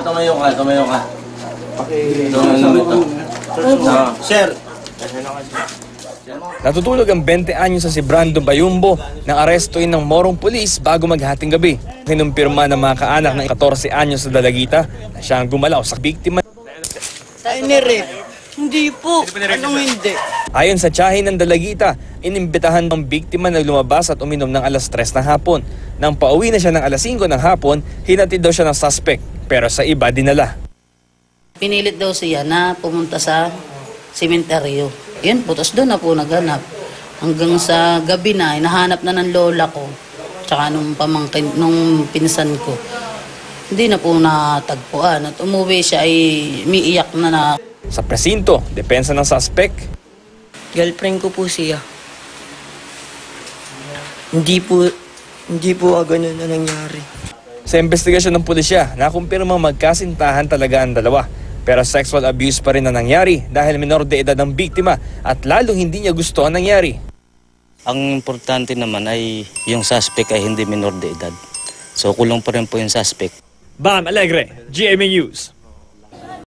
Tumayo ka, tumayo ka. Okay. Tumayo ka. Ah, Sir, Natutulog ang 20 anyos sa si Brando Bayumbo nang arestuin ng morong pulis bago maghating gabi. Kinumpirma ng mga kaanak ng 14 anyos na dalagita na siya ang gumalaw sa biktima. Tayo ni Rip. Hindi po. Anong hindi? Ayon sa tiyahin ng dalagita, inimbitahan ng biktima na lumabas at uminom ng alas 3 ng hapon. Nang pauwi na siya ng alas 5 ng hapon, hinatid daw siya ng suspect pero sa iba dinala. Pinilit daw siya na pumunta sa sementeryo. Yan po, tapos doon na po naghanap. Hanggang sa gabi na, nahanap na ng lola ko. Tsaka nung pamangkin, nung pinsan ko. Hindi na po natagpuan. At umuwi siya ay umiiyak na na. Sa presinto, depensa ng suspect, Girlfriend ko po siya. Hindi po, hindi po ah, ganun na nangyari. Sa investigasyon ng pulisya, nakumpirma magkasintahan talaga ang dalawa. Pero sexual abuse pa rin na nangyari dahil minor de edad ang biktima at lalong hindi niya gusto ang nangyari. Ang importante naman ay yung suspect ay hindi minor de edad. So kulong pa rin po yung suspect. Bam Alegre, GMA News.